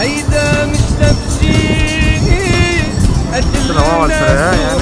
هيدا مش تفجير السلام عليكم